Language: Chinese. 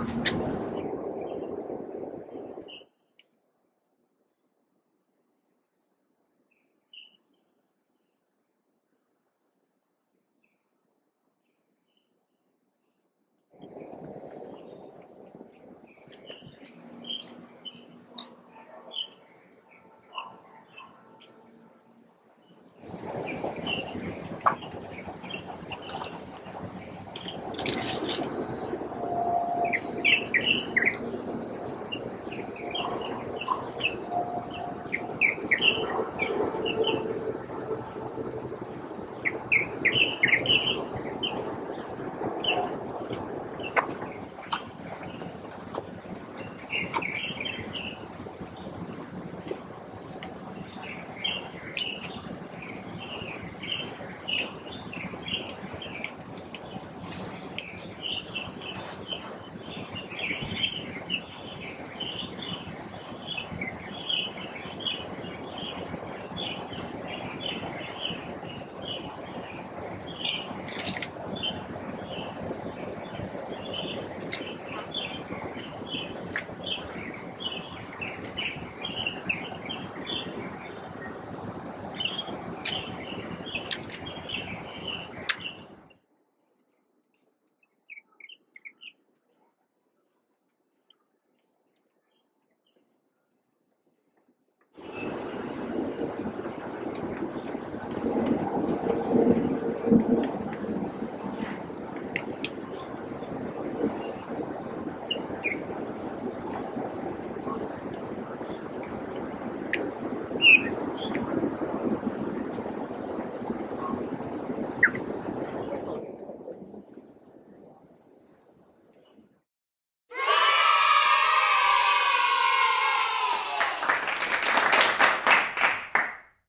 马同舟。